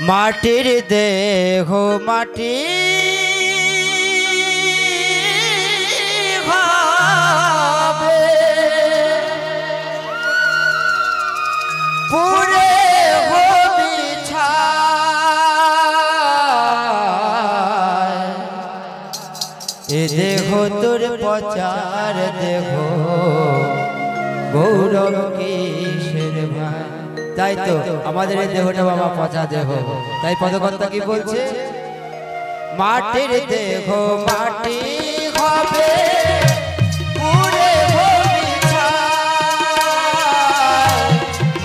মাটির দেহ মাটি। পুরে এ দেহ তোর পচার দেহ গৌরব ভাই তাই তো আমাদের এই দেহটা বাবা পচা দেহ তাই পদকর্তা কি বলছে মাটির দেহ মাটি হবে।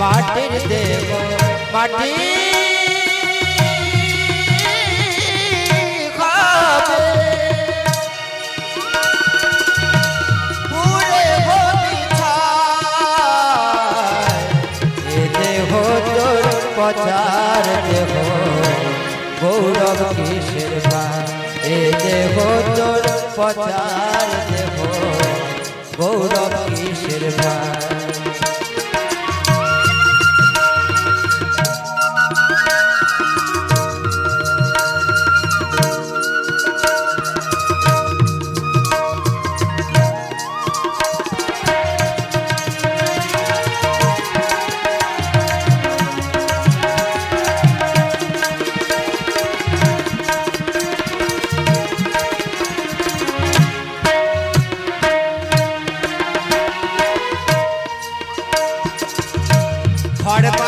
মাটির দেহ মাটি পচার দেহ গৌরব কিসের এ দেহ তোর পচার দেহ গৌরব কিসের ভাই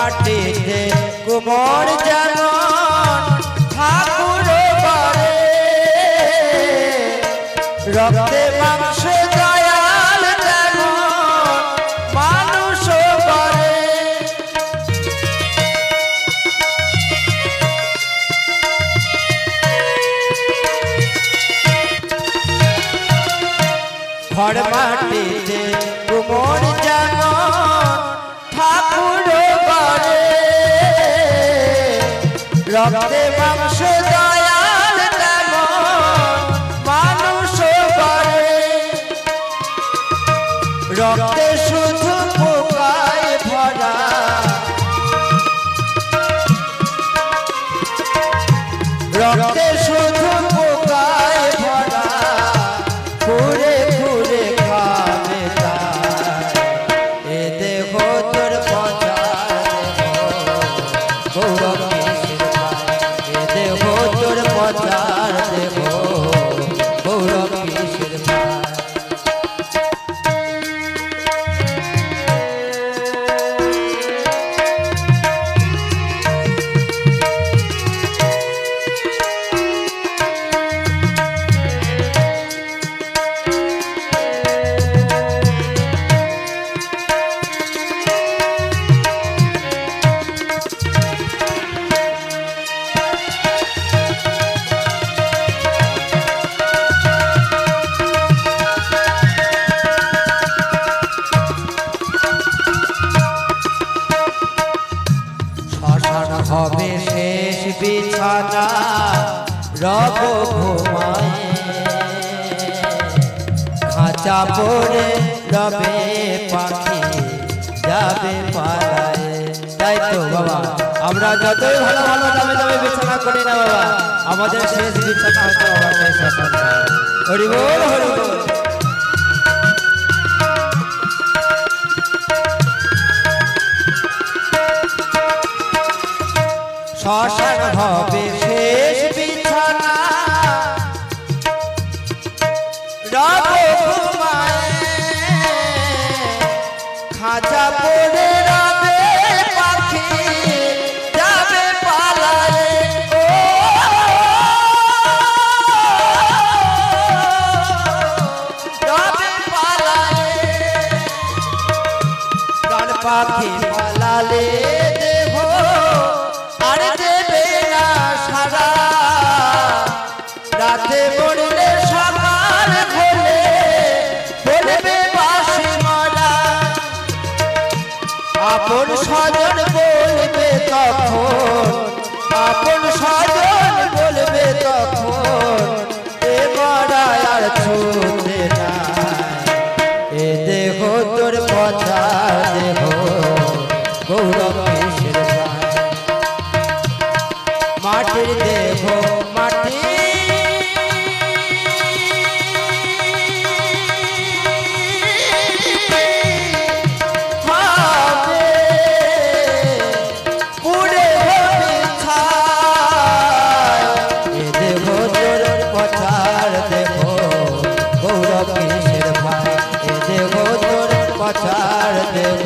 মাটিতে কুমোর যেমন ঠাকুর বারে রক্তে মাংস দয়াল যেমন মানুষ বারে খড় মাটিতে রক্তে মাংস দয়াল মানুষ রক্তে শুধু পোকায় ভরা। রক্তে শেষ বিছানা রব ঘুমায়। খাঁচা পড়ে রবে পাখি, যাবে পালায় তাই তো, বাবা। আমরা যতই ভালো ভালো দামে দামে বিছানা করি না, বাবা, আমাদের শেষ বিছানা হচ্ছে বাবা বল, হরি বল। পাখি পালালে আর দেবে না সারা। রাতে মরলে সকাল খোলে বলবে বাসি মারা আপন গৌরব কিসের ভাই, এ দেহ তোর পচার দেহ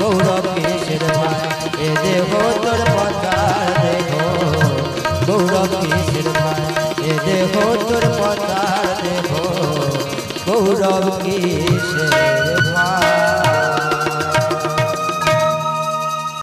গৌরব কিসের ভাই, এ দেহ তোর পচার দেহ গৌরব কিসের ভাই, এ দেহ তোর পচার দেহ গৌরব কিসের